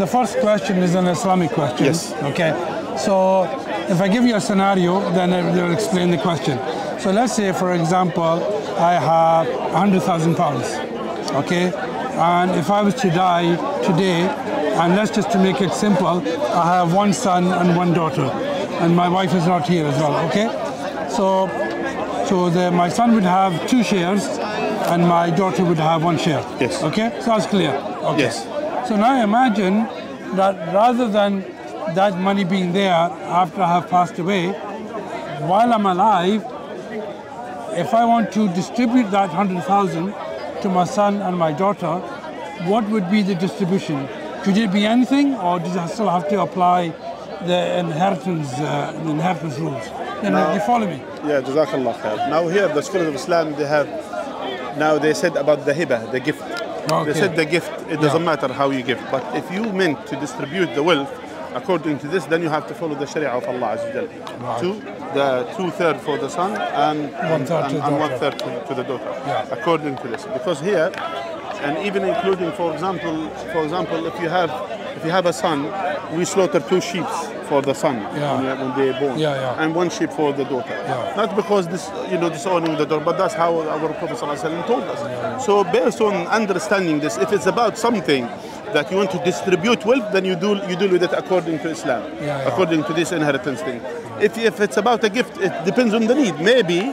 the first question is an Islamic question. Yes. Okay. So if I give you a scenario, then I will explain the question. So let's say, for example, I have 100,000 pounds. Okay. And if I was to die today, and let's just to make it simple, I have one son and one daughter, and my wife is not here as well. Okay. So, so the, my son would have two shares, and my daughter would have one share. Yes. Okay. So that's clear. Okay. Yes. So now imagine that rather than that money being there after I have passed away, while I'm alive, if I want to distribute that 100,000 to my son and my daughter, what would be the distribution? Could it be anything or does I still have to apply the inheritance, uh, the inheritance rules? You, know, you follow me? Yeah, Jazakallah khair. Now here, the scholars of Islam, they have, now they said about the hiba, the gift. Okay. They said the gift, it doesn't matter how you give. But if you meant to distribute the wealth according to this, then you have to follow the Sharia of Allah Azza wa Jal. Two, the two third for the son and One third and, to the and one daughter. to, to the daughter. Yeah. According to this, because here, and even including, for example, for example, if you have if you have a son, we slaughter two sheep for the son Yeah. when, they're born, Yeah, yeah. and one sheep for the daughter. Not because this, you know, disowning the daughter, but that's how our Prophet ﷺ told us. So based on understanding this, if it's about something that you want to distribute wealth, then you do you deal with it according to Islam, according to this inheritance thing. If if it's about a gift, it depends on the need. Maybe,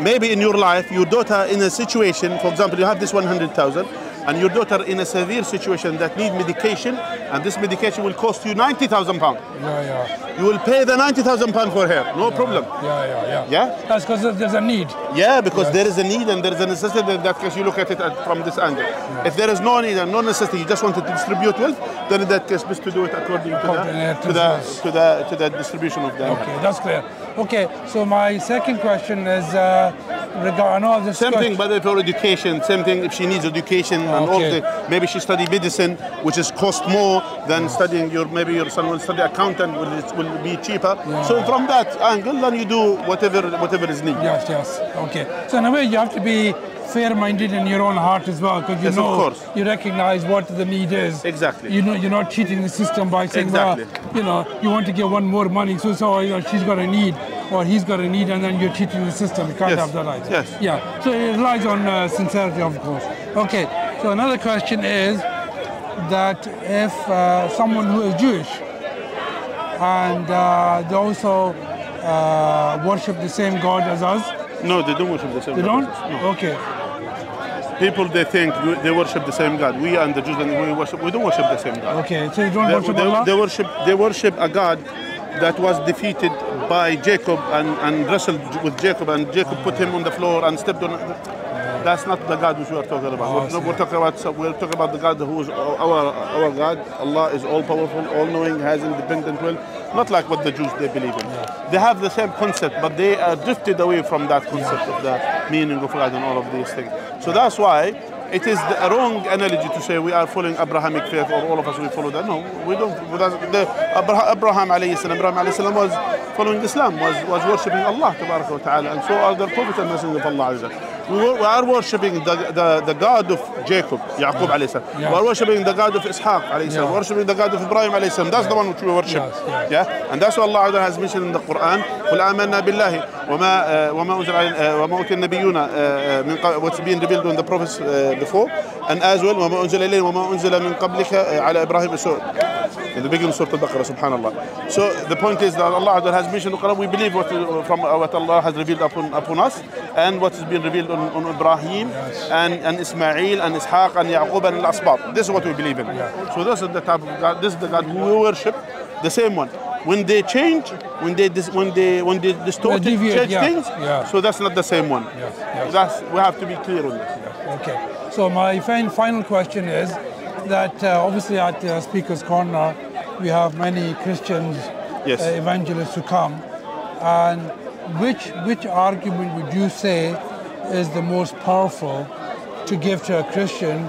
maybe in your life, your daughter in a situation, for example, you have this 100,000. And your daughter in a severe situation that need medication, and this medication will cost you 90,000 pounds. Yeah, yeah. You will pay the 90,000 pounds for her, no problem. Yeah, yeah, yeah. Yeah? That's because there's a need. Yeah, because Yes. there is a need and there is a necessity in that case you look at it at, from this angle. If there is no need and no necessity, you just want to distribute wealth, then in that case best to do it according to the, to to the, to the, to the distribution of the Okay, that's clear. Okay, so my second question is uh, regard. Know this Same thing, but for education, same thing if she needs education and all the, maybe she study medicine, which is cost more than studying your, maybe your son will study accountant, will, it will be cheaper. So from that angle, then you do whatever, whatever is needed. Yes, yes. Okay. So in a way, you have to be fair-minded in your own heart as well, because you Yes, of know course. you recognize what the need is. Exactly. You know, you're not cheating the system by saying, Exactly. well, you know, you want to get one more money, so so you know, she's got a need or he's got a need, and then you're cheating the system. You can't Yes. have that either. Yes. Yeah. So it relies on uh, sincerity, of course. Okay. So another question is that if uh, someone who is Jewish and uh, they also uh, worship the same God as us, No, they don't worship the same they God don't? No. Okay. People they think they worship the same God. We and the Jews and we worship we don't worship the same God. Okay. So you don't They, worship they- Allah? they worship they worship a God that was defeated by Jacob and, and wrestled with Jacob and Jacob put him on the floor and stepped on that's not the God which we are talking about. Oh, we're, we're talking about so we're talking about the God who is our our God. Allah is all powerful, all knowing, has independent will. Not like what the Jews they believe in. They have the same concept, but they are drifted away from that concept of the meaning of God and all of these things. So that's why it is the wrong analogy to say we are following Abrahamic faith or all of us we follow that. No, we don't. The Abraham, alayhi salam, Abraham alayhi salam was following Islam, was, was worshipping Allah ta'ala, and so are the prophets and messengers of Allah. We, we are worshipping the, the, the God of Jacob, Yaqub alayhi salam. Yeah. We are worshipping the God of Ishaq alayhi salam. Yeah. Worshipping the God of Ibrahim alayhi salam. That's the one which we worship. Yes, yes. Yeah, and that's what Allah has mentioned in the Quran. قل آمنا بالله وما uh, وما أنزل uh, وما أوتي النبيون uh, uh, من قبل what's been revealed on the prophets uh, before أن آزل وما أنزل إليه وما أنزل من قبلك على إبراهيم so in the beginning of Surah Al-Baqarah subhanallah so the point is that Allah has mentioned the Quran we believe what, uh, from uh, what Allah has revealed upon, upon us and what has been revealed on, on Ibrahim yes. and, and Ismail and Ishaq and Yaqub and Al-Asbat this is what we believe in yeah. so this is the type of God this is the God we worship the same one when they change, when they dis, when they when they distort change yeah. things, yeah. so that's not the same one. Yes. Yes. That's we have to be clear on this. Okay. So my fin- final question is that uh, obviously at uh, Speaker's Corner we have many Christians, Yes. uh, evangelists who come, and which which argument would you say is the most powerful to give to a Christian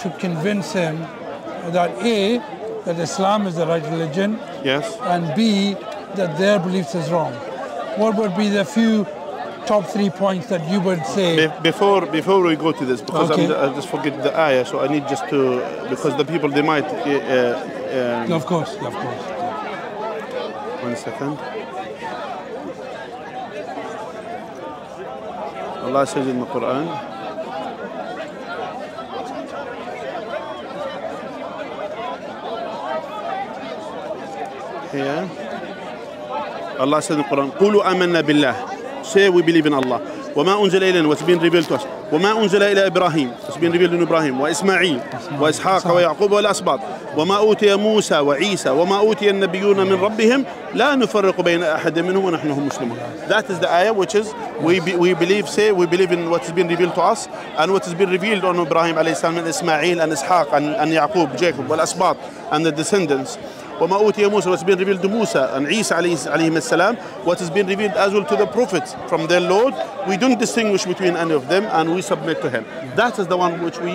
to convince him that a that Islam is the right religion Yes. and B, that their beliefs is wrong. What would be the few top three points that you would say? Be- before before we go to this, because Okay. I'm, I just forget the ayah, so I need just to because the people they might uh, um, Of course, of course. one second. Allah says in the Quran. Here. Allah says in the Quran, قولوا آمنا بالله. Say we believe in Allah. وما أنزل إلينا what's been revealed to us. وما أنزل إلى إبراهيم what's been revealed to Ibrahim وإسماعيل وإسحاق ويعقوب والأسباط وما أوتي موسى وعيسى وما أوتي النبيون من ربهم لا نفرق بين أحد منهم ونحن هم مسلمون. That is the ayah which is we be, we believe say we believe in what has been revealed to us and what has been revealed on Ibrahim alayhi salam and Ismail and Ishaq and, and Yaqub, Jacob والأسباط and the descendants. وما أوتي موسى what's been revealed to Musa and Isa عليه السلام what has been revealed as well to the prophets from their Lord we don't distinguish between any of them and we submit to him that is the one which we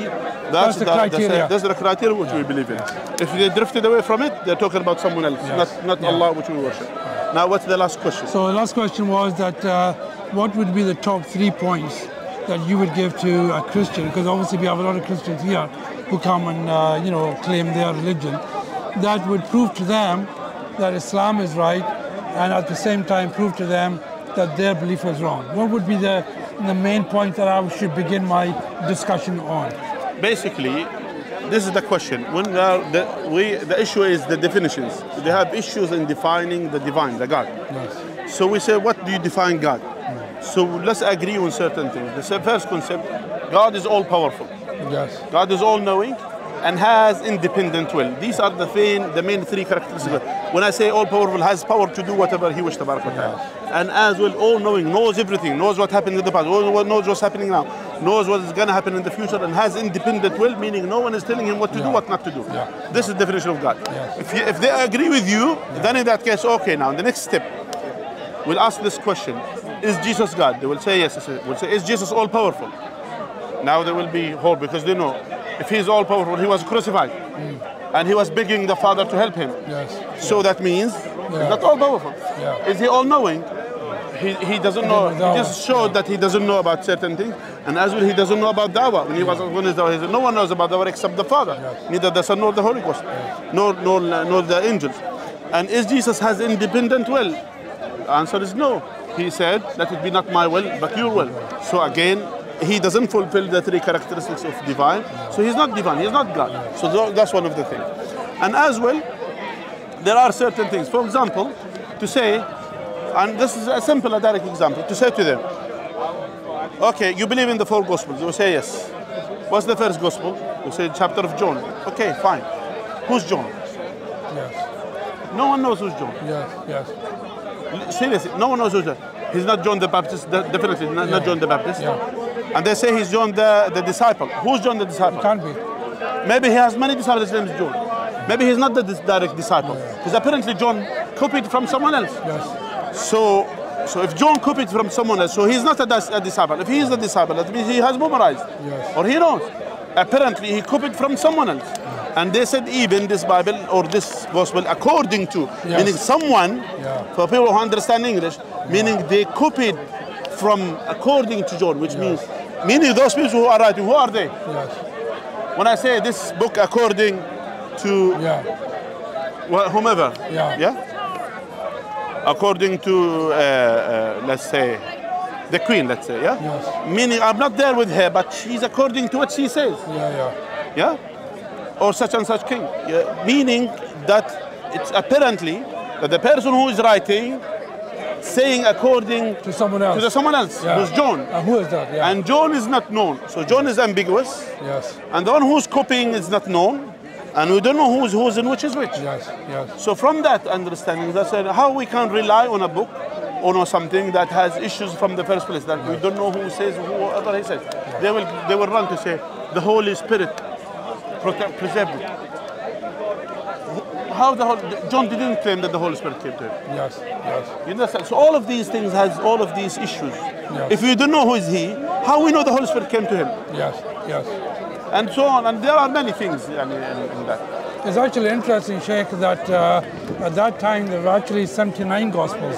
that's, the criteria. that's the criteria which we believe in if they drifted away from it they're talking about someone else not, not Allah which we worship now what's the last question So the last question was that uh, what would be the top three points that you would give to a Christian? Because obviously we have a lot of Christians here who come and uh, you know claim their religion. that would prove to them that Islam is right, and at the same time prove to them that their belief was wrong. What would be the the main point that I should begin my discussion on? basically this is the question when the, we, the issue is the definitions they have issues in defining the divine the god Yes. so we say what do you define god mm. so let's agree on certain things the first concept god is all powerful Yes. god is all knowing and has independent will. These are the main the main three characteristics. When i say all powerful has power to do whatever he wishes tabarak and as well all knowing knows everything knows what happened in the past knows what's happening now knows what is going to happen in the future and has independent will meaning no one is telling him what to do what not to do. Yeah. this is the definition of god. Yes. if, you, if they agree with you then in that case okay now the next step we'll ask this question. Is jesus god? They will say yes. We'll say is jesus all powerful now they will be whole because they know if he is all powerful he was crucified. Mm. And he was begging the father to help him. Yes. so that means Yeah. he's not all powerful. Yeah. is he all knowing? He, he doesn't know. He just showed that he doesn't know about certain things. And as well he doesn't know about dawah. When he was mm. when his dawah he said no one knows about dawah except the father. Neither the son nor the holy ghost. Nor, nor nor the angels. And is jesus has independent will? The answer is no. He said let it be not my will but your will. So again he doesn't fulfill the three characteristics of divine so he's not divine he's not god so that's one of the things and as well there are certain things. For example, to say, and this is a simple, a direct example, to say to them, okay, you believe in the four Gospels. They will say yes. What's the first Gospel? You say chapter of John. Okay, fine. Who's John? Yes. No one knows who's John. Yes. Yes. Seriously, no one knows who's John. He's not John the Baptist, definitely not, not John the Baptist. Yeah. And they say he's John the, the disciple. Who's John the disciple? Can't be. Maybe he has many disciples, his name is John. Maybe he's not the direct disciple. Because apparently John copied from someone else. Yes. So, so if John copied from someone else, so he's not a, a disciple. If he is a disciple, that means he has memorized, Yes. or he knows. Apparently, he copied from someone else. And they said even this Bible or this gospel, according to, Yes. meaning someone, Yeah. for people who understand English, meaning they copied from according to John, which means, meaning those people who are writing, who are they? Yes. When I say this book according to Yeah. wh- whomever, Yeah. yeah, according to uh, uh, let's say the queen, let's say, yeah, Yes. meaning I'm not there with her, but she's according to what she says, Yeah. Yeah. yeah, or such and such king, yeah? meaning that it's apparently that the person who is writing saying according To someone else. to someone else, Yeah. who's John, And who is that? Yeah. and John is not known, so John is ambiguous, yes. and the one who's copying is not known, and we don't know who's who's and which is which. Yes. Yes. So from that understanding, that's uh, how we can rely on a book or on something that has issues from the first place that we don't know who says who, whatever he says. They will they will run to say the Holy Spirit preserved. How the Hol- John didn't claim that the Holy Spirit came to him. Yes. Yes. You understand? So all of these things has all of these issues. Yes. If we don't know who is he, how we know the Holy Spirit came to him, Yes. Yes. and so on. And there are many things yani, in, in that. It's actually interesting, Sheikh, that uh, at that time there were actually 79 Gospels.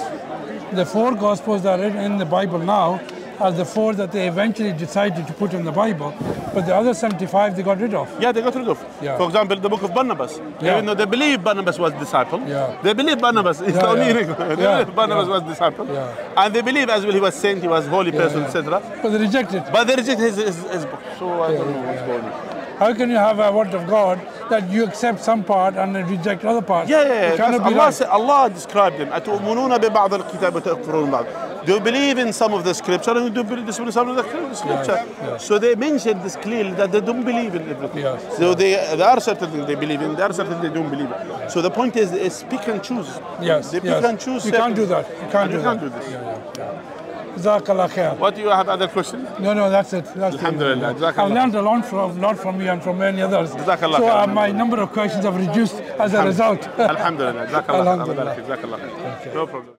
The four Gospels that are in the Bible now are the four that they eventually decided to put in the Bible. But the other 75 they got rid of. Yeah, they got rid of. Yeah. For example, the book of Barnabas. Yeah. Even though they believe Barnabas was disciple, Yeah. they believe Barnabas is Yeah, the only yeah. thing. They Yeah, believe Barnabas yeah. was disciple. Yeah. And they believe as well he was saint, he was holy person, yeah. etc. But they rejected. But they reject his, his, his book. So I don't know what's going on. How can you have a word of God that you accept some part and then reject other part? Yeah, yeah, yeah. It cannot That's- be Allah, right. say, Allah described them. أتؤمنون ببعض الكتاب وتكفرون بعض. Do you believe in some of the scripture and do believe in some of the scripture? yeah. So they mentioned this clearly that they don't believe in everything. Yes. So they, there are certain things they believe in, there are certain things they don't believe in. So the point is, is pick and choose. Yes, They pick yes. and choose. You can't do that. You can't do you can't do this. Yeah, yeah. What do you have other questions? No, no, that's it. That's it. Alhamdulillah. I've learned a lot from, lot from you and from many others. Jazakallah So uh, my number of questions have reduced as a result. Alhamdulillah. Jazakallah. Alhamdulillah. Jazakallah. No problem.